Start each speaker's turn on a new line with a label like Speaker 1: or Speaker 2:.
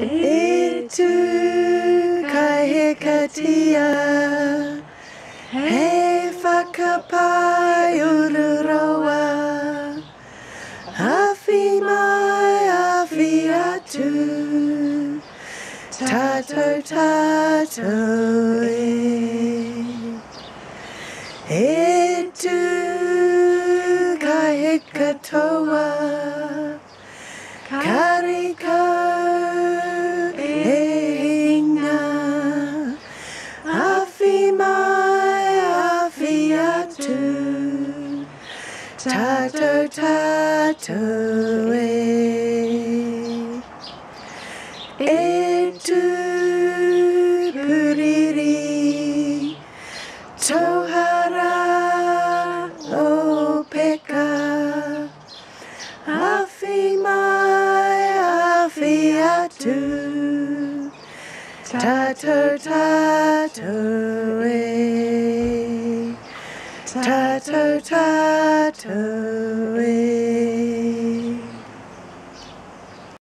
Speaker 1: E tu kai he whakapai ururoa Awhi mai awhi atu. Tātou tātou e. E tu kai atu Tātou tātou e E tu puriri Tohara o peka Awhi mai awhi atu Tātou tātou tātou